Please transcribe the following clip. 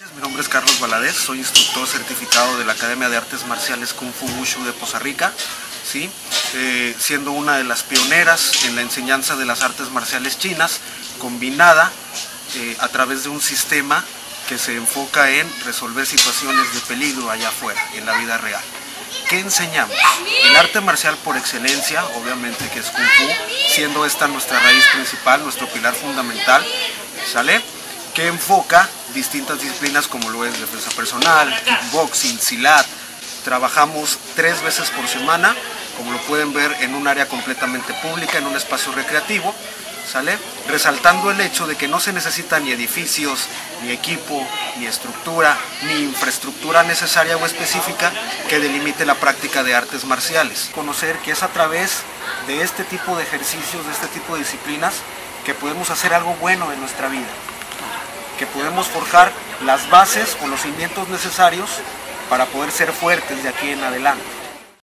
Mi nombre es Carlos Valadez, soy instructor certificado de la Academia de Artes Marciales Kung Fu Wushu de Poza Rica, ¿sí? Eh, siendo una de las pioneras en la enseñanza de las artes marciales chinas, combinada eh, a través de un sistema que se enfoca en resolver situaciones de peligro allá afuera, en la vida real. ¿Qué enseñamos? El arte marcial por excelencia, obviamente que es Kung Fu, siendo esta nuestra raíz principal, nuestro pilar fundamental, ¿sale? Que enfoca distintas disciplinas como lo es defensa personal, kickboxing, silat. Trabajamos tres veces por semana, como lo pueden ver en un área completamente pública, en un espacio recreativo, ¿sale? Resaltando el hecho de que no se necesitan ni edificios, ni equipo, ni estructura, ni infraestructura necesaria o específica que delimite la práctica de artes marciales. Conocer que es a través de este tipo de ejercicios, de este tipo de disciplinas, que podemos hacer algo bueno en nuestra vida, que podemos forjar las bases o los cimientos necesarios para poder ser fuertes de aquí en adelante.